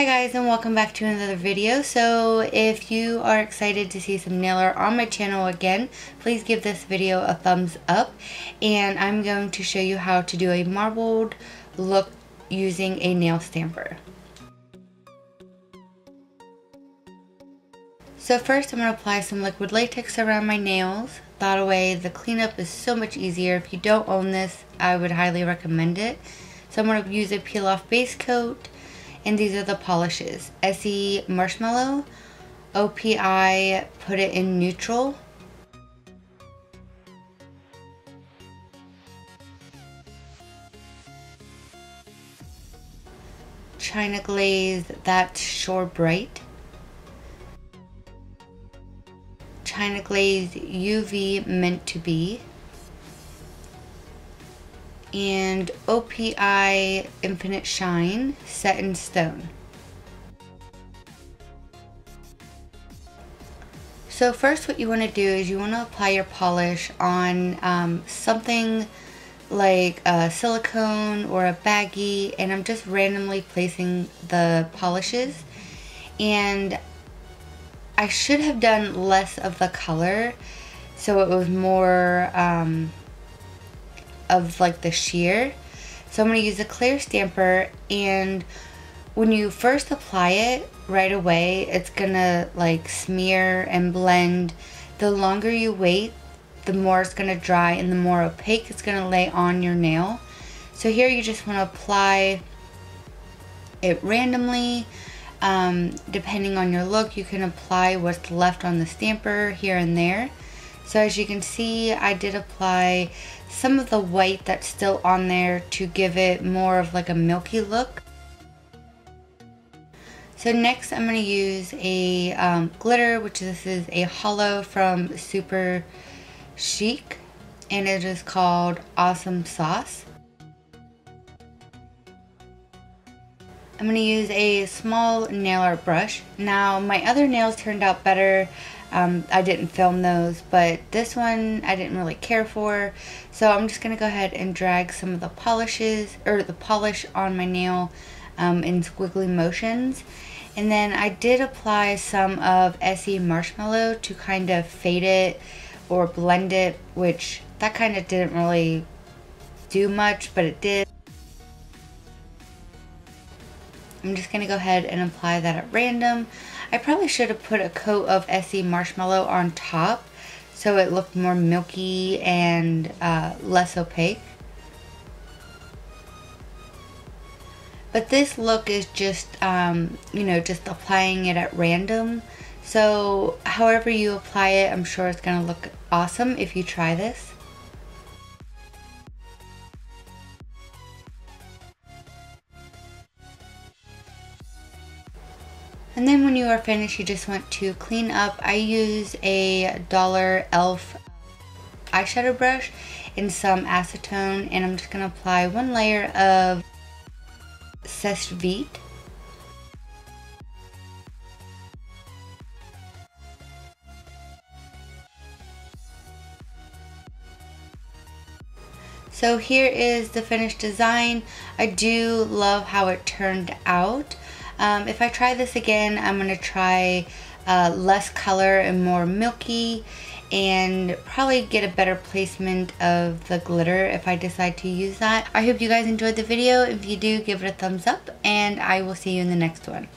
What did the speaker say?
Hi guys and welcome back to another video. So if you are excited to see some nail art on my channel again, please give this video a thumbs up. And I'm going to show you how to do a marbled look using a nail stamper. So first I'm going to apply some liquid latex around my nails. That way the cleanup is so much easier. If you don't own this, I would highly recommend it. So I'm going to use a peel off base coat and these are the polishes. Essie Marshmallow, OPI put it in neutral. China Glaze, that's Shore Bright. China Glaze UV Meant to Be and OPI Infinite Shine Set in Stone. So first what you want to do is you want to apply your polish on um, something like a silicone or a baggie and I'm just randomly placing the polishes and I should have done less of the color so it was more um, of like the sheer. So I'm going to use a clear stamper and when you first apply it right away, it's going to like smear and blend. The longer you wait, the more it's going to dry and the more opaque it's going to lay on your nail. So here you just want to apply it randomly. Um, depending on your look, you can apply what's left on the stamper here and there. So as you can see, I did apply some of the white that's still on there to give it more of like a milky look. So next I'm going to use a um, glitter, which this is a holo from Super Chic, and it is called Awesome Sauce. I'm going to use a small nail art brush. Now my other nails turned out better um, I didn't film those, but this one I didn't really care for. So I'm just going to go ahead and drag some of the polishes, or the polish on my nail um, in squiggly motions. And then I did apply some of Essie Marshmallow to kind of fade it or blend it, which that kind of didn't really do much, but it did. I'm just going to go ahead and apply that at random. I probably should have put a coat of Essie Marshmallow on top so it looked more milky and uh, less opaque. But this look is just, um, you know, just applying it at random. So however you apply it, I'm sure it's going to look awesome if you try this. And then when you are finished, you just want to clean up. I use a Dollar e.l.f. eyeshadow brush and some acetone and I'm just going to apply one layer of Vite. So here is the finished design. I do love how it turned out. Um, if I try this again, I'm going to try uh, less color and more milky and probably get a better placement of the glitter if I decide to use that. I hope you guys enjoyed the video. If you do, give it a thumbs up and I will see you in the next one.